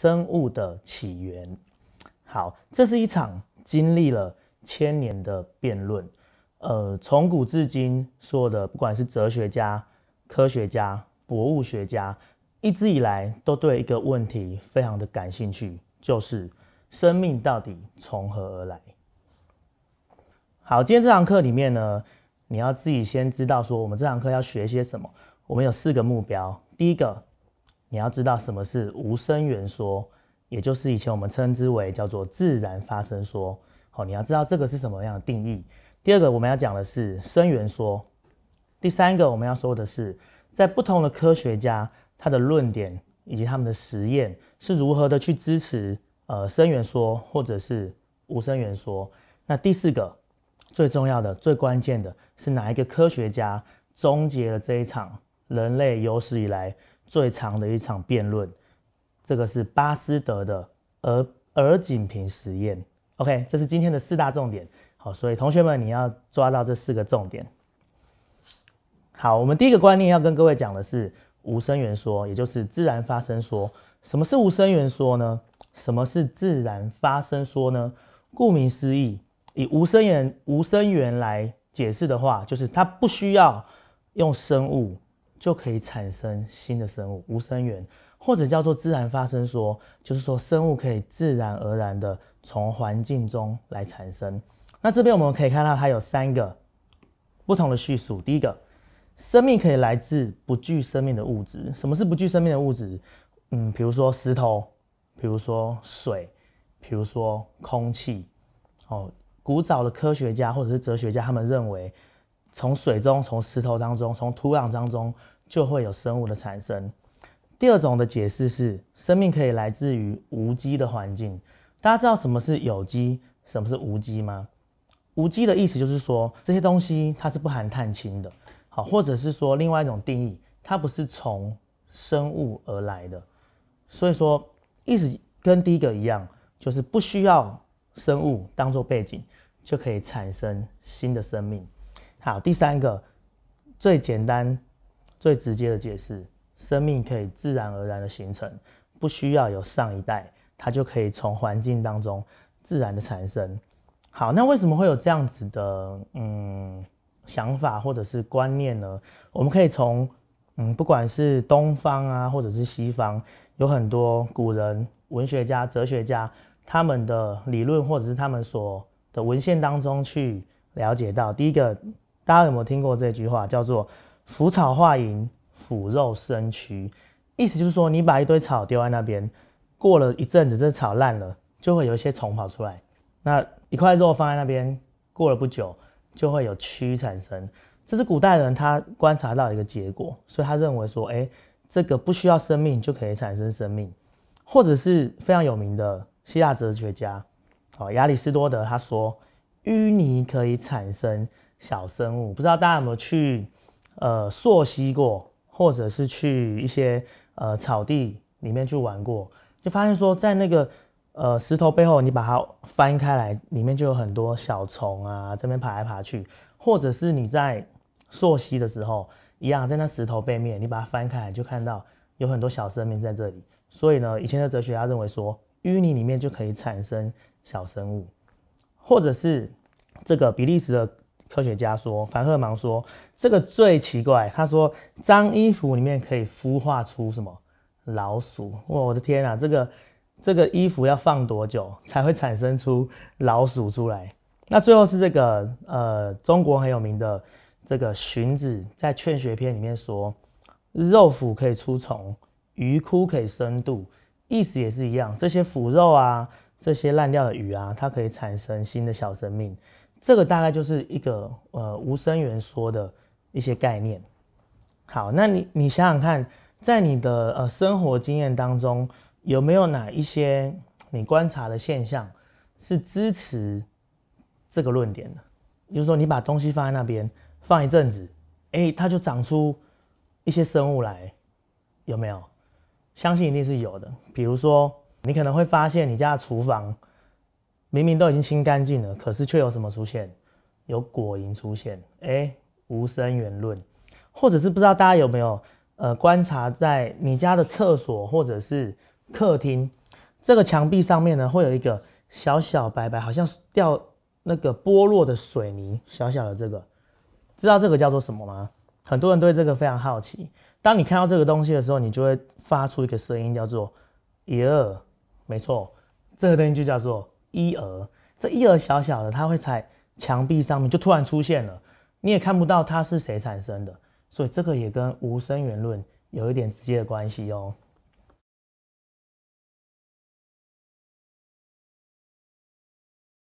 生物的起源。好，这是一场经历了千年的辩论。呃，从古至今，所有的不管是哲学家、科学家、博物学家，一直以来都对一个问题非常的感兴趣，就是生命到底从何而来？好，今天这堂课里面呢，你要自己先知道说，我们这堂课要学些什么。我们有四个目标。第一个，你要知道什么是无声源说，也就是以前我们称之为叫做自然发生说。好，你要知道这个是什么样的定义。第二个，我们要讲的是声源说。第三个，我们要说的是，在不同的科学家他的论点以及他们的实验是如何的去支持呃声源说或者是无声源说。那第四个，最重要的、最关键的是哪一个科学家终结了这一场人类有史以来最长的一场辩论？这个是巴斯德的耳耳颈瓶实验。OK，这是今天的四大重点。好，所以同学们，你要抓到这四个重点。好，我们第一个观念要跟各位讲的是无声源说，也就是自然发生说。什么是无声源说呢？什么是自然发生说呢？顾名思义，以无声源无声源来解释的话，就是它不需要用生物就可以产生新的生物。无生源或者叫做自然发生说，就是说生物可以自然而然的从环境中来产生。那这边我们可以看到，它有三个不同的叙述。第一个，生命可以来自不具生命的物质。什么是不具生命的物质？嗯，比如说石头，比如说水，比如说空气。哦，古早的科学家或者是哲学家，他们认为，从水中、从石头当中、从土壤当中，就会有生物的产生。第二种的解释是，生命可以来自于无机的环境。大家知道什么是有机，什么是无机吗？无机的意思就是说，这些东西它是不含碳氢的，好，或者是说另外一种定义，它不是从生物而来的，所以说意思跟第一个一样，就是不需要生物当做背景就可以产生新的生命。好，第三个最简单、最直接的解释，生命可以自然而然的形成，不需要有上一代，它就可以从环境当中自然的产生。好，那为什么会有这样子的嗯想法或者是观念呢？我们可以从嗯不管是东方啊，或者是西方，有很多古人、文学家、哲学家他们的理论或者是他们所的文献当中去了解到。第一个，大家有没有听过这句话，叫做“腐草化蝇，腐肉生蛆”，意思就是说，你把一堆草丢在那边，过了一阵子，这草烂了，就会有一些虫跑出来。那一块肉放在那边，过了不久就会有蛆产生。这是古代人他观察到一个结果，所以他认为说，哎，这个不需要生命就可以产生生命，或者是非常有名的希腊哲学家，哦，亚里士多德他说，淤泥可以产生小生物。不知道大家有没有去呃溯溪过，或者是去一些呃草地里面去玩过，就发现说在那个。呃，石头背后你把它翻开来，里面就有很多小虫啊，这边爬来爬去。或者是你在溯溪的时候，一样在那石头背面，你把它翻开来，就看到有很多小生命在这里。所以呢，以前的哲学家认为说，淤泥里面就可以产生小生物。或者是这个比利时的科学家说，凡赫芒说，这个最奇怪，他说脏衣服里面可以孵化出什么老鼠？哇，我的天啊，这个！这个衣服要放多久才会产生出老鼠出来？那最后是这个呃，中国很有名的这个荀子在《劝学篇》里面说，肉腐可以出虫，鱼枯可以生度，意思也是一样。这些腐肉啊，这些烂掉的鱼啊，它可以产生新的小生命。这个大概就是一个呃无声源说的一些概念。好，那你你想想看，在你的呃生活经验当中。有没有哪一些你观察的现象是支持这个论点的？就是说，你把东西放在那边放一阵子，哎，它就长出一些生物来，有没有？相信一定是有的。比如说，你可能会发现你家的厨房明明都已经清干净了，可是却有什么出现？有果蝇出现，哎，无声源论。或者是不知道大家有没有呃观察在你家的厕所或者是客厅这个墙壁上面呢会有一个小小白白，好像掉那个剥落的水泥，小小的这个，知道这个叫做什么吗？很多人对这个非常好奇。当你看到这个东西的时候，你就会发出一个声音，叫做“一二”，没错，这个东西就叫做“一儿”。这一儿小小的，它会在墙壁上面就突然出现了，你也看不到它是谁产生的，所以这个也跟无声言论有一点直接的关系哦。